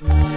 You.